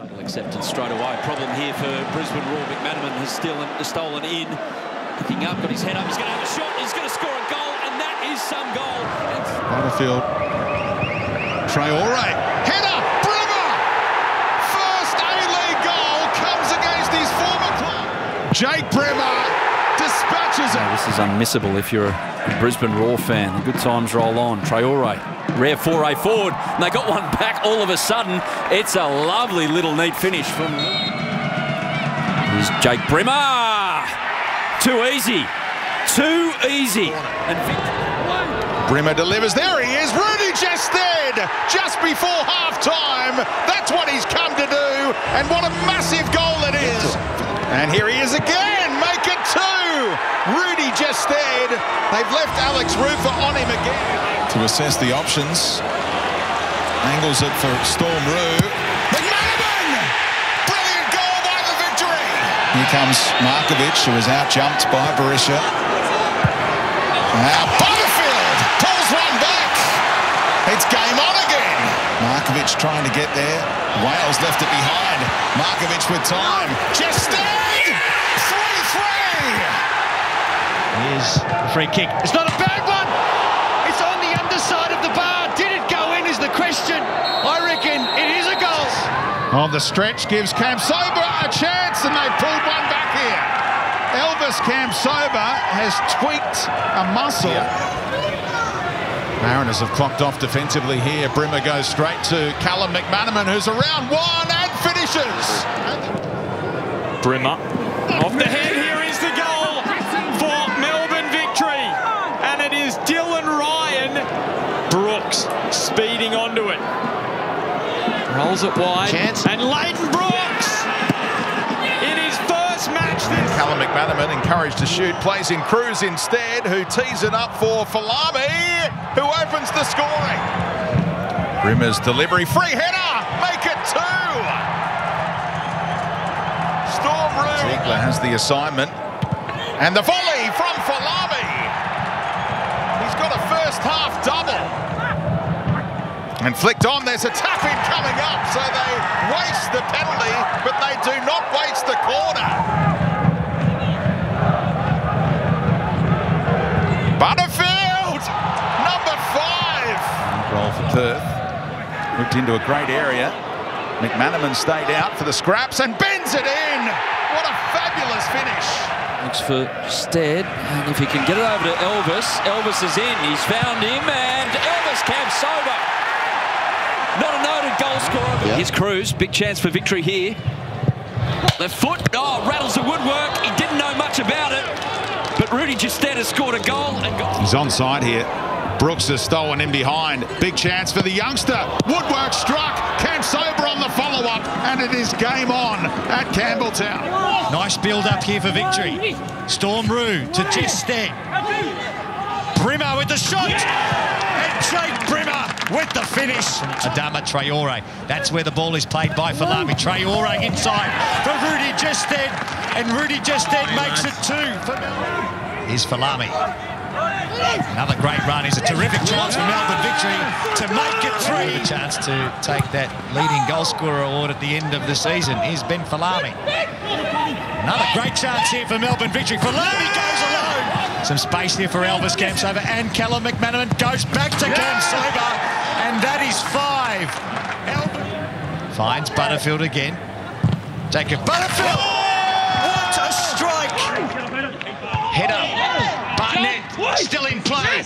Total acceptance straight away. Problem here for Brisbane Roar. McManaman has stolen, stolen in. Picking up, got his head up. He's going to have a shot. He's going to score a goal, and that is some goal. Butterfield. Traore. Header. Brimmer. First A-League goal comes against his former club. Jake Brimmer dispatches it. This is unmissable if you're a Brisbane Roar fan. The good times roll on. Traore rare foray forward, and they got one back all of a sudden. It's a lovely little neat finish from. Here's Jake Brimmer. Too easy. Too easy. And Brimmer delivers. There he is. Rudy Gestede just before half time. That's what he's come to do. And what a massive goal it is. And here he is again. Make it two. Rudy Gestede. They've left Alex Rufer on him again. To assess the options. Angles it for Storm Roux. McManaman! Brilliant goal by the victory. Here comes Markovic, who is out jumped by Barisha. Now Butterfield pulls one back. It's game on again. Markovic trying to get there. Wales left it behind. Markovic with time. Gestede! Here's a free kick. It's not a bad one! It's on the underside of the bar. Did it go in is the question. I reckon it is a goal. On the stretch gives Kamsoba a chance and they pulled one back here. Elvis Kamsoba has tweaked a muscle. Mariners have clocked off defensively here. Brimmer goes straight to Callum McManaman, who's around one and finishes. Brimmer off the head. Here is the goal Rolls it wide, Chance. and Lleyton Brooks in his first match this Callum McManaman encouraged to shoot, plays in Cruz instead, who tees it up for Folami, who opens the scoring. Brimmer's delivery, free header, make it two. Storm Roux. Ziegler has the assignment. And the volley from Folami. He's got a first half double. And flicked on, there's a tap in coming up, so they waste the penalty, but they do not waste the corner. Butterfield, number five. Roll for Perth. Hooked into a great area. McManaman stayed out for the scraps and bends it in. What a fabulous finish. Looks for Stead, and if he can get it over to Elvis, Elvis is in. He's found him, and Elvis Kamsoba. Not a noted. Here's Cruz, big chance for victory here. Left foot, oh, rattles the woodwork. He didn't know much about it, but Rudy Gestede has scored a goal and got. He's onside here. Brooks has stolen in behind. Big chance for the youngster. Woodwork struck. Kamsoba on the follow-up, and it is game on at Campbelltown. Nice build up here for victory. Storm Roux to Gestede. Brimmer with the shot. And Jake Brimmer with the finish. Adama Traore. That's where the ball is played by Folami. Traore inside for Rudy Gestede. And Rudy Gestede makes it two. For Melbourne. Here's Folami. Another great run. Is a terrific chance for Melbourne victory to make it three. A chance to take that leading goal scorer award at the end of the season. Here's Ben Folami. Another great chance here for Melbourne victory. Folami goes alone. Some space here for Elvis Kamsoba and Callum McManaman goes back to Kamsoba. And that is five. Finds Butterfield again. Take Jacob Butterfield. What a strike. Header. Barnett still in play.